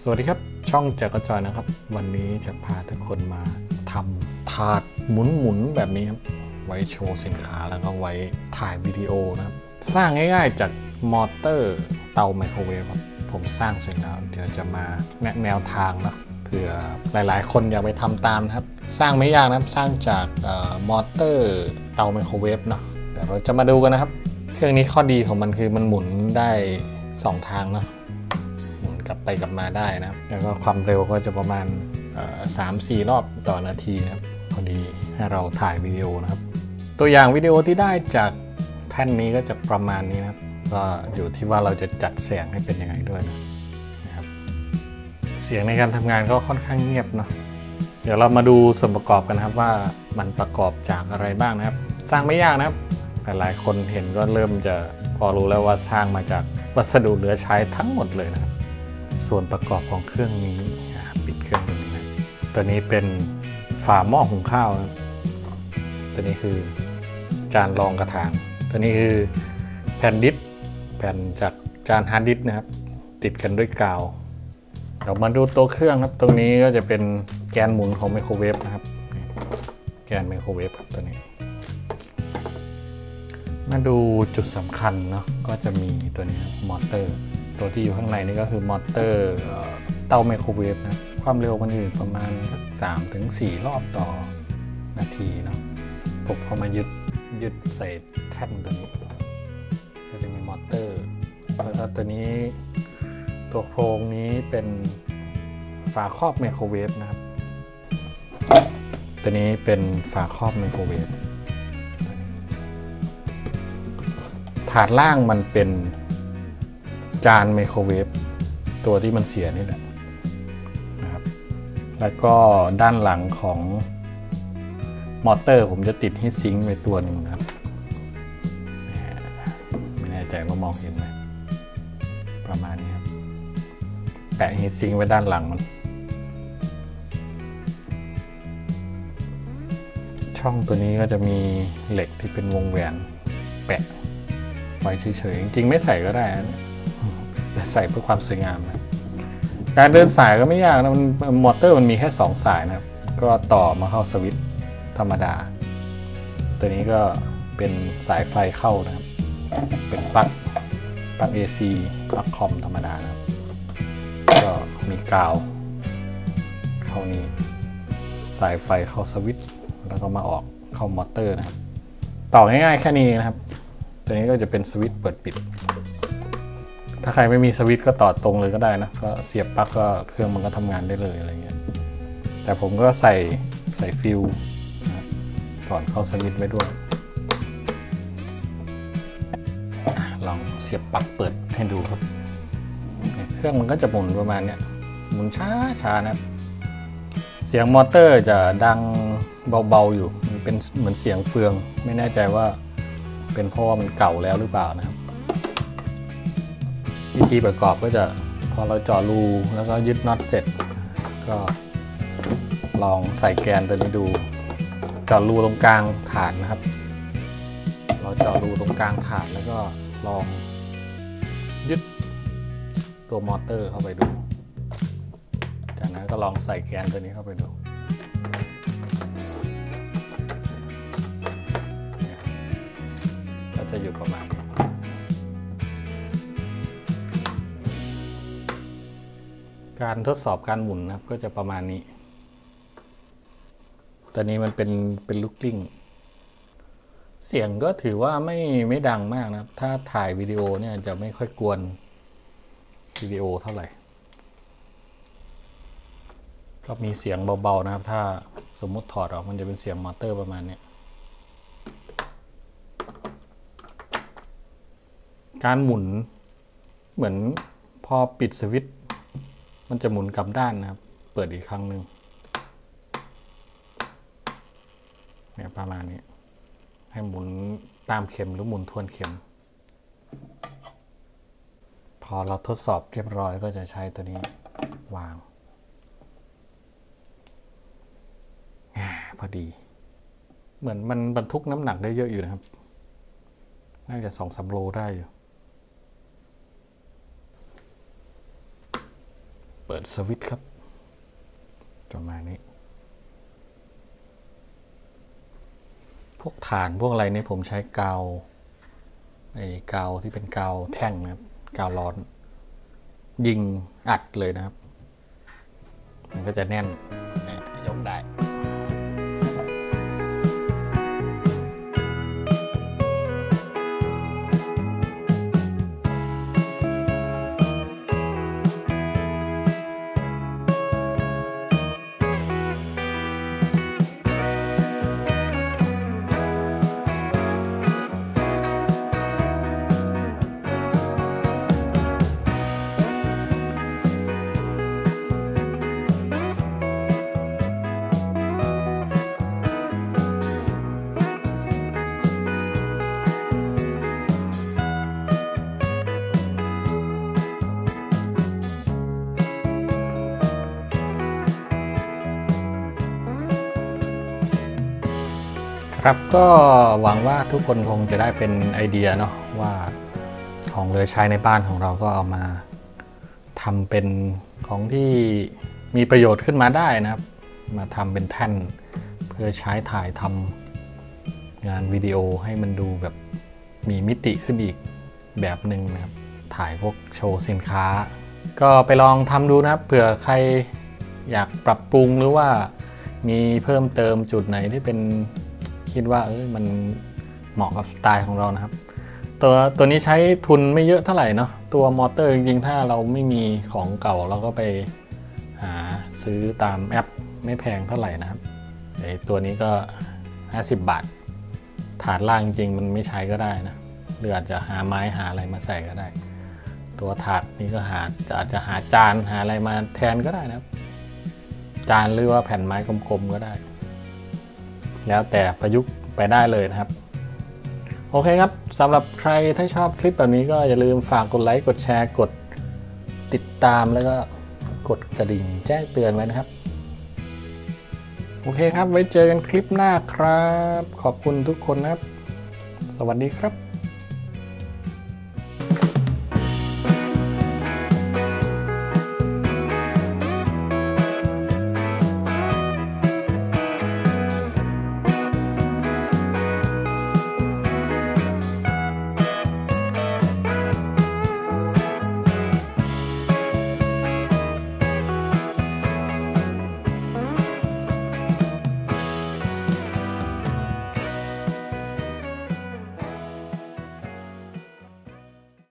สวัสดีครับ ช่องจักรจอยนะครับ วันนี้จะพาทุกคนมาทำถาดหมุนๆแบบนี้ครับ ไว้โชว์สินค้าแล้วก็ไว้ถ่ายวิดีโอนะครับ สร้างง่ายๆจากมอเตอร์เตาไมโครเวฟครับผมสร้างเสร็จแล้ว เดี๋ยวจะมาแนะแนวทางนะเผื่อหลายๆ คนอยากไปทำตามนะครับ สร้างไม่ยากนะครับสร้างจากออมอเตอร์เตาไมโครเวฟเนาะเดี๋ยวเราจะมาดูกันนะครับ เครื่องนี้ข้อดีของมันคือมันหมุนได้สองทางเนาะ กลับไปกลับมาได้นะครับ แล้วก็ความเร็วก็จะประมาณสามสี่รอบต่อนาทีนะครับพอดีให้เราถ่ายวิดีโอนะครับ ตัวอย่างวิดีโอที่ได้จากแท่นนี้ก็จะประมาณนี้นะครับก็อยู่ที่ว่าเราจะจัดเสียงให้เป็นยังไงด้วยนะนะครับ เสียงในการทำงานก็ค่อนข้างเงียบเนาะเดี๋ยวเรามาดูส่วนประกอบกันนะครับว่ามันประกอบจากอะไรบ้างนะครับ สร้างไม่ยากนะครับ หลายๆ คนเห็นก็เริ่มจะพอรู้แล้วว่าสร้างมาจากวัสดุเหลือใช้ทั้งหมดเลยนะครับ ส่วนประกอบของเครื่องนี้ปิดเครื่องตัวนี้นะตัวนี้เป็นฝาหม้อหุงข้าวนะตัวนี้คือจานรองกระถางตัวนี้คือแผ่นดิสก์แผ่นจากจานฮาร์ดดิสก์นะครับ ติดกันด้วยกาวเรามาดูตัวเครื่องครับ ตรงนี้ก็จะเป็นแกนหมุนของไมโครเวฟนะครับ แกนไมโครเวฟครับตัวนี้ มาดูจุดสำคัญเนาะก็จะมีตัวนี้มอเตอร์ ตัวที่อยู่ข้างในนี่ก็คือมอเตอร์เตาไมโครเวฟนะความเร็วมันอยู่ประมาณสักสามถึงสี่รอบต่อนาทีเนาะผมเข้ามายึดยึดใส่แท่นตัวนี้ก็จะมีมอเตอร์แล้วก็ตัวนี้ตัวโครงนี้เป็นฝาครอบไมโครเวฟนะครับ ตัวนี้เป็นฝาครอบไมโครเวฟถาดล่างมันเป็น จานไมโครเวฟตัวที่มันเสียนี่แหละนะครับ แล้วก็ด้านหลังของมอเตอร์ผมจะติดฮีทซิงค์ไว้ตัวหนึ่งนะครับ ไม่แน่ใจว่ามองเห็นไหมประมาณนี้ครับแปะฮีทซิงค์ไว้ด้านหลังมัน ช่องตัวนี้ก็จะมีเหล็กที่เป็นวงแหวนแปะไว้เฉยๆจริงๆไม่ใส่ก็ได้นะ แต่ใส่เพื่อความสวยงามนะการเดินสายก็ไม่ยากนะมันมอเตอร์มันมีแค่ 2 สายนะครับ ก็ต่อมาเข้าสวิตช์ธรรมดา ตัวนี้ก็เป็นสายไฟเข้านะครับ เป็นปลั๊กปลั๊ก AC ปลั๊กคอมธรรมดานะครับ ก็มีกาว เข้านี้สายไฟเข้าสวิตช์แล้วก็มาออกเข้ามอเตอร์นะครับ ต่อง่ายๆแค่นี้นะครับ ตัวนี้ก็จะเป็นสวิตช์เปิดปิด ถ้าใครไม่มีสวิตช์ก็ต่อตรงเลยก็ได้นะ ก็เสียบปลั๊กก็เครื่องมันก็ทำงานได้เลยอะไรเงี้ย แต่ผมก็ใส่ใส่ฟิลก่อนเข้าสวิตช์ไว้ด้วย ลองเสียบปลั๊กเปิดให้ดูครับ เครื่องมันก็จะหมุนประมาณเนี้ย หมุนช้าช้านะเสียงมอเตอร์จะดังเบาๆอยู่ มันเป็นเหมือนเสียงเฟือง ไม่แน่ใจว่าเป็นเพราะว่ามันเก่าแล้วหรือเปล่านะครับ ธีประกอบก็จะพอเราเจาะรูแล้วก็ยึดน็อตเสร็จ ก็ลองใส่แกนตัวนี้ดูเจาะรูตรงกลางฐานนะครับ เราเจาะรูตรงกลางฐานแล้วก็ลองยึดตัวมอเตอร์เข้าไปดู จากนั้นก็ลองใส่แกนตัวนี้เข้าไปดูก็จะอยู่ประมาณนี้ การทดสอบการหมุนนะครับ ก็จะประมาณนี้ ตอนนี้มันเป็นเป็นลูกกลิ้ง เสียงก็ถือว่าไม่ไม่ดังมากนะครับ ถ้าถ่ายวิดีโอเนี่ยจะไม่ค่อยกวนวิดีโอเท่าไหร่ ก็มีเสียงเบาๆนะครับ ถ้าสมมุติถอดออกมันจะเป็นเสียงมอเตอร์ประมาณนี้การหมุนเหมือนพอปิดสวิตช์ มันจะหมุนกลับด้านนะครับ เปิดอีกครั้งหนึ่งเนี่ยประมาณนี้ ให้หมุนตามเข็มหรือหมุนทวนเข็ม พอเราทดสอบเรียบร้อยก็จะใช้ตัวนี้วางพอดี เหมือนมันบรรทุกน้ำหนักได้เยอะอยู่นะครับ น่าจะสองสามโลได้อยู่ เปิดสวิตช์ครับ ประมาณนี้ พวกฐานพวกอะไรเนี่ยผมใช้กาวไอ้กาวที่เป็นกาวแท่งนะครับ กาวร้อน ยิงอัดเลยนะครับ มันก็จะแน่นยยกได้ ครับก็หวังว่าทุกคนคงจะได้เป็นไอเดียเนาะว่าของเหลือใช้ในบ้านของเราก็เอามาทำเป็นของที่มีประโยชน์ขึ้นมาได้นะครับ มาทำเป็นแท่น เพื่อใช้ถ่ายทำงานวิดีโอให้มันดูแบบมีมิติขึ้นอีกแบบหนึ่งนะครับ ถ่ายพวกโชว์สินค้า ก็ไปลองทำดูนะครับเผื่อใครอยากปรับปรุงหรือว่ามีเพิ่มเติมจุดไหนที่เป็น คิดว่าเออมันเหมาะกับสไตล์ของเรานะครับ ตัวตัวนี้ใช้ทุนไม่เยอะเท่าไหร่เนาะตัวมอเตอร์จริงๆ ถ้าเราไม่มีของเก่าเราก็ไปหาซื้อตามแอปไม่แพงเท่าไหร่นะครับไอตัวนี้ก็ 50 บาทถาดล่างจริงมันไม่ใช้ก็ได้นะหรืออาจจะหาไม้หาอะไรมาใส่ก็ได้ ตัวถาดนี้ก็หาจะอาจจะหาจานหาอะไรมาแทนก็ได้นะครับ จานหรือว่าแผ่นไม้กลมๆก็ได้ แล้วแต่ประยุกต์ไปได้เลยนะครับ โอเคครับสำหรับใครถ้าชอบคลิปแบบนี้ก็อย่าลืมฝากกดไลค์กดแชร์กดติดตามแล้วก็กดกระดิ่งแจ้งเตือนไว้นะครับ โอเคครับไว้เจอกันคลิปหน้าครับ ขอบคุณทุกคนนะครับ สวัสดีครับ